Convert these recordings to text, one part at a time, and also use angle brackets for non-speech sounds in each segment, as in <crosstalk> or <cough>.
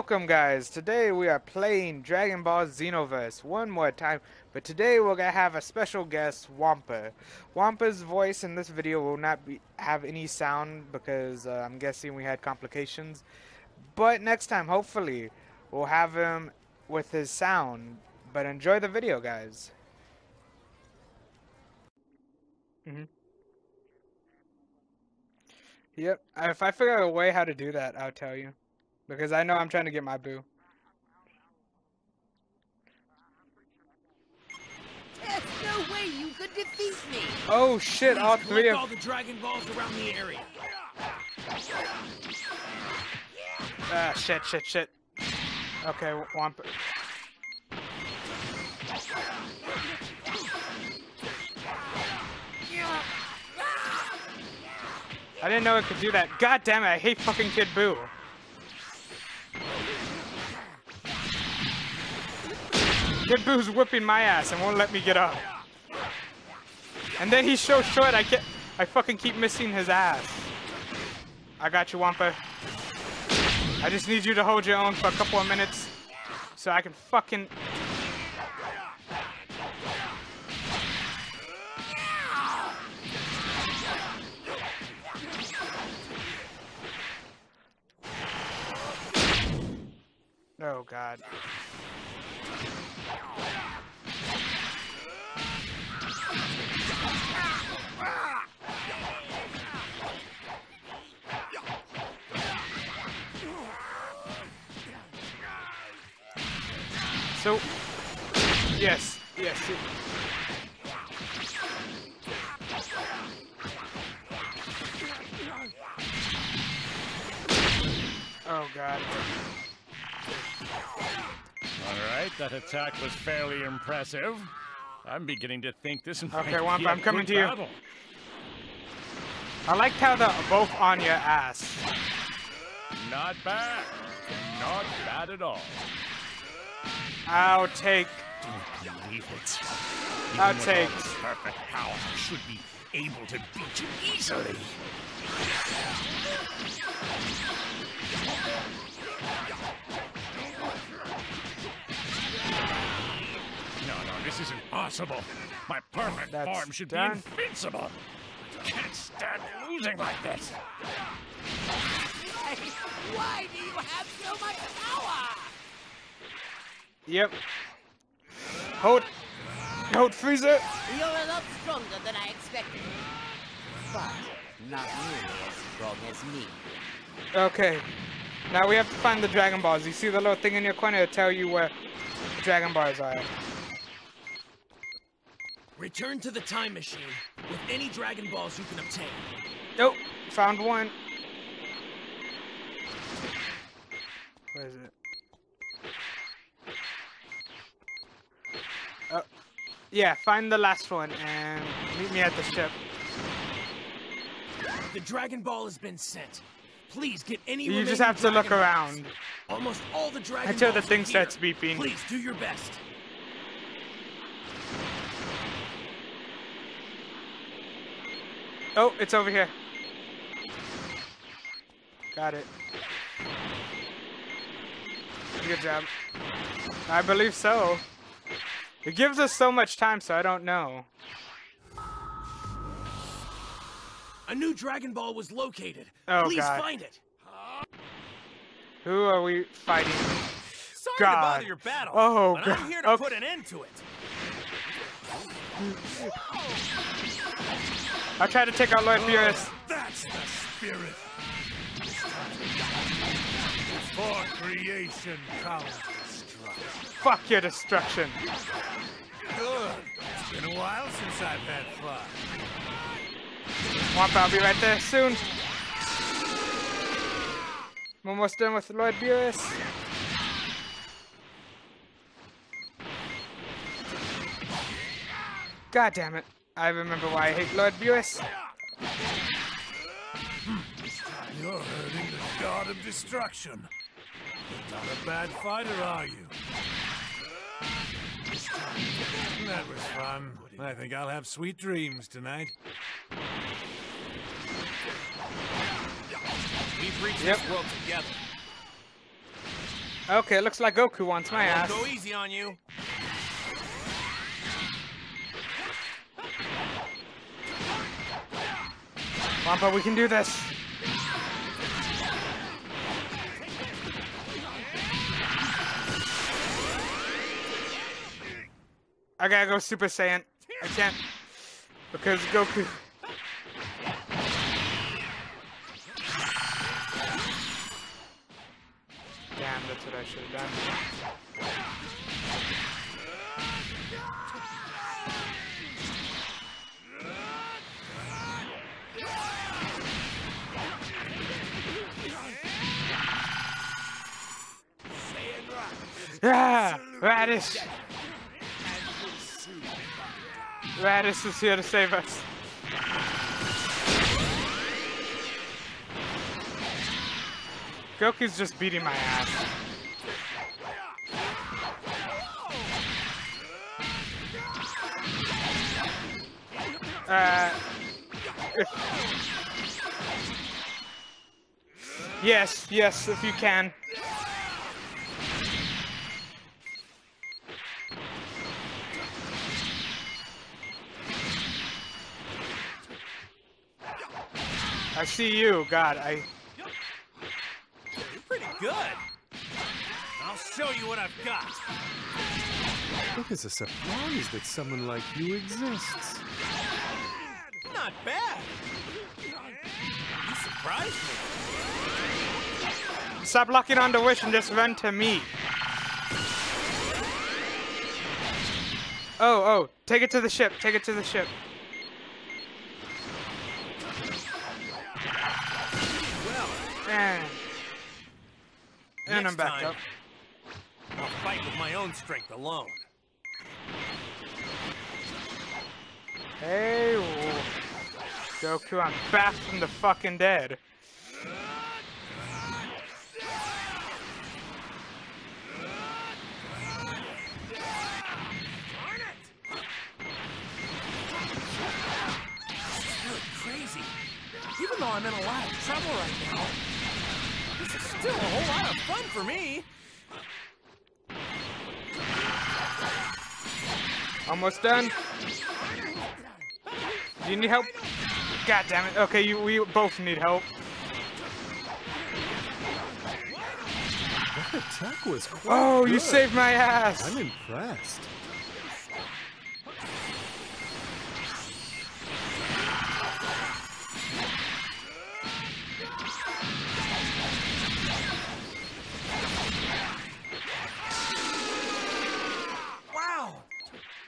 Welcome guys, today we are playing Dragon Ball Xenoverse one more time, but today we're gonna have a special guest, Wampa. Wampa's voice in this video will not be have any sound because uh, I'm guessing we had complications, but next time hopefully we'll have him with his sound, but enjoy the video guys. Mm -hmm. Yep, if I figure out a way how to do that, I'll tell you. Because I know I'm trying to get my boo. There's no way you could defeat me. Oh shit! Please all three of all the Dragon Balls around the area. Ah shit! Shit! Shit! Okay, Wampa. I didn't know it could do that. God damn it! I hate fucking Kid Boo. Boo's whipping my ass and won't let me get up. And then he's so short, I get, I fucking keep missing his ass. I got you, Wampa. I just need you to hold your own for a couple of minutes so I can fucking... God. So, yes, yes. Oh God. All right, that attack was fairly impressive. I'm beginning to think this might okay, Wampa, I'm coming to battle. you. I liked how they're both on your ass. Not bad. Not bad at all. I'll take. Don't believe it. Even I'll take. perfect power, I should be able to beat you easily. This. My perfect That's form should done. be invincible. I can't stand losing like this. Why do you have so much power? Yep. Hold. Hold Frieza. You're a lot stronger than I expected. But not nearly as strong as me. Okay. Now we have to find the Dragon Balls. You see the little thing in your corner to tell you where the Dragon Balls are. Return to the time machine with any Dragon Balls you can obtain. Nope. Found one. Where is it? Oh, yeah, find the last one and meet me at the ship. The Dragon Ball has been sent. Please get any. You just have to look Balls. around. Almost all the Dragon Until the thing starts beeping. Please do your best. Oh, it's over here. Got it. Good job. I believe so. It gives us so much time, so I don't know. A new Dragon Ball was located. Oh, Please God. find it. Who are we fighting? Sorry God. to bother your battle, Oh, but God. I'm here to Okay. put an end to it. <laughs> I'll try to take out Lord Beerus. Oh, that's the spirit. For creation comes destruction. Fuck your destruction. Good. It's been a while since I've had fun. Wampa, I'll be right there soon. I'm almost done with Lord Beerus. God damn it. I remember why I hate Lord Beerus. You're hurting the god of destruction. You're not a bad fighter, are you? That was fun. I think I'll have sweet dreams tonight. We've reached Yep. this world together. Okay, looks like Goku wants my I ass. won't go easy on you. Wampa, we can do this. I gotta go Super Saiyan. I can't because Goku. Damn, that's what I should have done. Yeah, Raditz. Raditz is here to save us. Goku's just beating my ass. Uh, yes, yes, if you can. I see you. God, I. You're pretty good. I'll show you what I've got. It is a surprise that someone like you exists. Not bad. You surprised me. Stop locking on the wish and just run to me. Oh, oh, take it to the ship. Take it to the ship. And, and I'm back time. up. I'll fight with my own strength alone. Hey, whoa. Goku, I'm back from the fucking dead. Really crazy. Even though I'm in a lot of trouble right now, this is still a whole lot of fun for me. Almost done. Do you need help? God damn it. Okay, you, we both need help. That attack was quite Oh, you saved my ass. I'm impressed.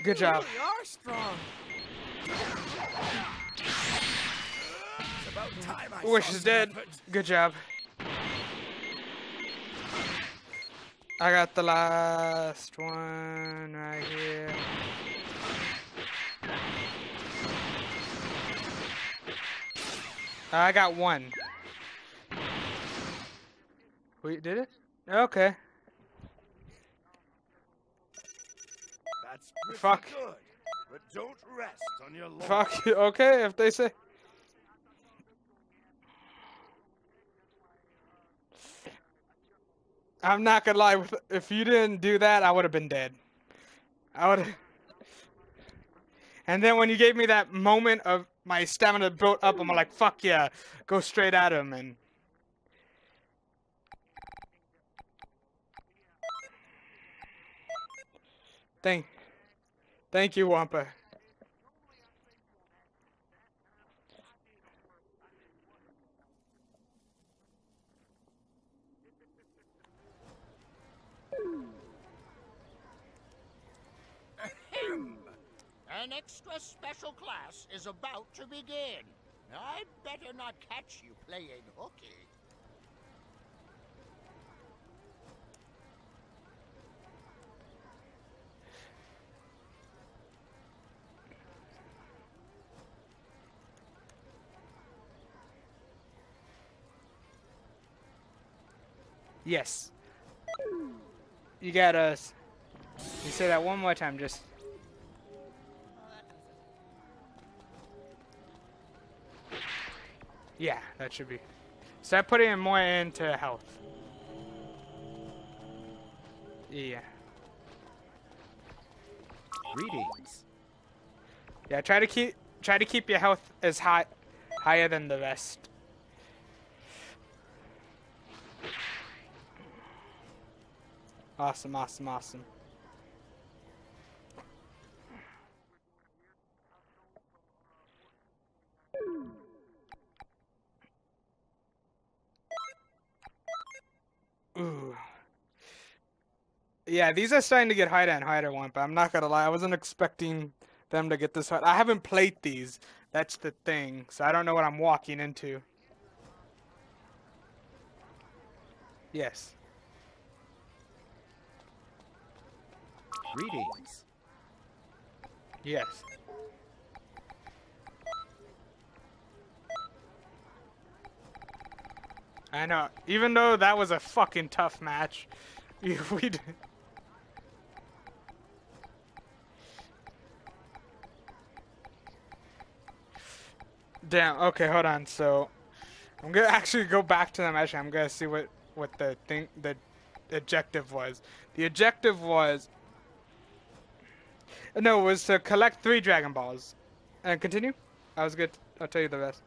Good you job. really are strong. It's about time I Wish saw is dead. effort. Good job. I got the last one right here. I got one. We did it? Okay. That's pretty Fuck. good. But don't rest on your laurels. Fuck you. <laughs> Okay, if they say. I'm not gonna lie. with- If you didn't do that, I would have been dead. I would. have And then when you gave me that moment of my stamina built up, I'm like, "Fuck yeah, go straight at him." And thank, thank you, Wampa. An extra special class is about to begin. I'd better not catch you playing hooky. Yes. You got us. You say that one more time, just. Yeah, that should be. Start putting more into health. Yeah. Greetings. Yeah, try to keep try to keep your health as high higher than the rest. Awesome, awesome, awesome. Yeah, these are starting to get harder and harder, one, but I'm not gonna lie, I wasn't expecting them to get this hard. I haven't played these. That's the thing. So I don't know what I'm walking into. Yes. Greetings. Yes. I know. Even though that was a fucking tough match, <laughs> we did. Damn. Okay, hold on. So, I'm gonna <laughs> actually go back to the match. I'm gonna see what what the thing the objective was. The objective was no, it was to collect three Dragon Balls. And continue. I was good. I'll tell you the rest.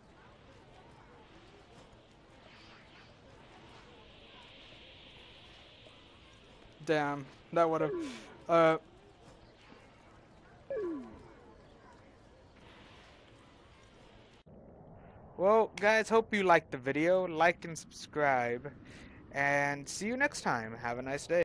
Damn, that would have. Uh. Well, guys, hope you liked the video. Like and subscribe. And see you next time. Have a nice day.